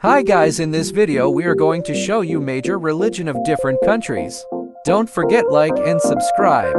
Hi guys in this video we are going to show you major religion of different countries. Don't forget like and subscribe.